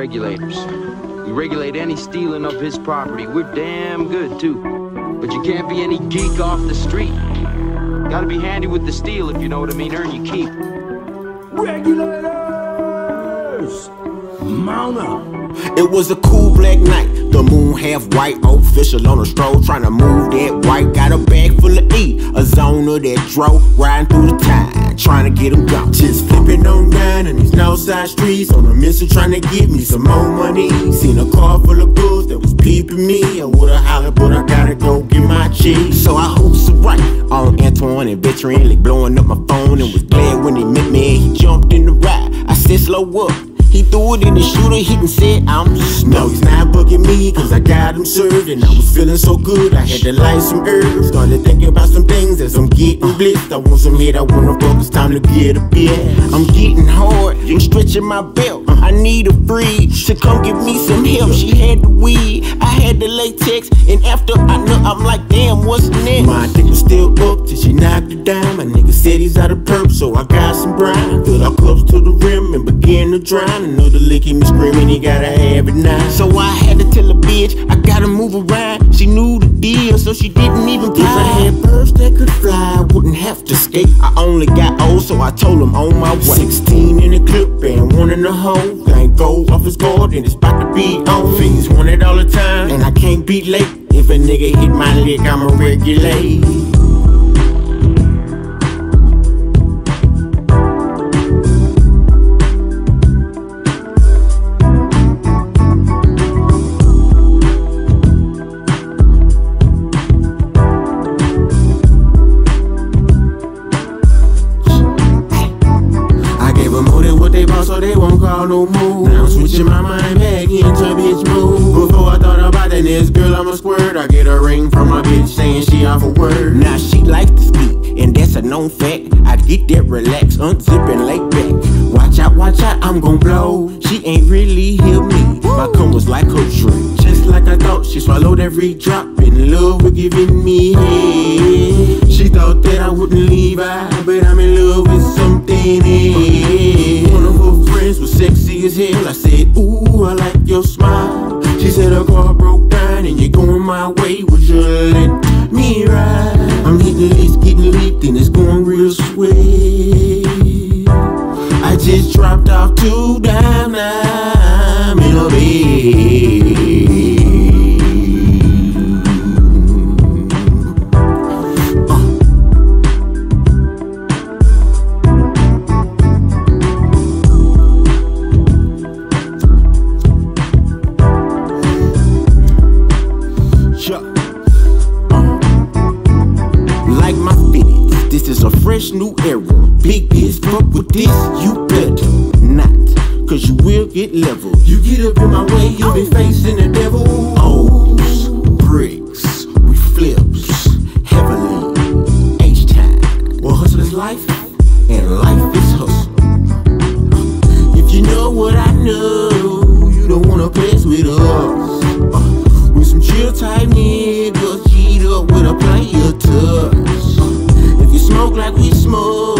regulators. We regulate any stealing of his property. We're damn good, too. But you can't be any geek off the street. Gotta be handy with the steel, if you know what I mean. Earn your keep. Regulators! Mount up! It was a cool black night, the moon half white, official on a stroll, trying to move that white. Got a bag full of E, a zone of that drove, riding through the tide, trying to get him gone. Just flipping on down in these northside streets, on a mission trying to get me some more money. Seen a car full of bulls that was peeping me. I would've hollered, but I gotta go get my cheese. So I hooped right on Antoine and veteran, like blowing up my phone, and was glad when he met me. He jumped in the ride, I said slow up. He threw it in the shooter, he done said I'm No, he's not bugging me, cause I got him served And I was feeling so good, I had to light some herbs Started thinking about some things as I'm getting blitzed. I want some head, I wanna it's time to get a bit. I'm I'm stretching my belt I need a breed to come give me some help She had the weed, I had the latex And after I know, I'm like, damn, what's next? My dick was still up till she knocked it down My nigga said he's out of perp, so I got some brine Filled our cups to the rim and began to drown Another lick him screaming, he gotta have it now. So I had to tell a bitch, I gotta move around. She knew the deal, so she didn't even If I had birds that could fly, I wouldn't have to skate. I only got old, so I told him on my way. 16 one in the hole. Ain't go off his guard and it's about to be on. Fiends want it all the time, and I can't be late. If a nigga hit my lick, I'ma regulate. So they won't call no more. Now I'm switching my mind back into bitch mode. Before I thought about that next girl, I'm a squirt. I get a ring from my bitch saying she off a word. Now she likes to speak, and that's a known fact. I get that relax, unzipping lay back. Watch out, watch out, I'm gon' blow. She ain't really hear me. My cum was like her drink. Just like I thought, she swallowed every drop. In love with giving me head. She thought that I wouldn't leave her, but I'm in love with something else. Let me ride? I'm hitting least getting leaked and it's going real sweet. I just dropped off two like my fitted. This is a fresh new era. Big biz, fuck with this, you better not. Cause you will get level. You get up in my way, you'll be facing the devil. O's, bricks, we flips heavily. H time. Well, hustle is life, and life is hustle. If you know what I know, you don't wanna pass with us. like we smoke.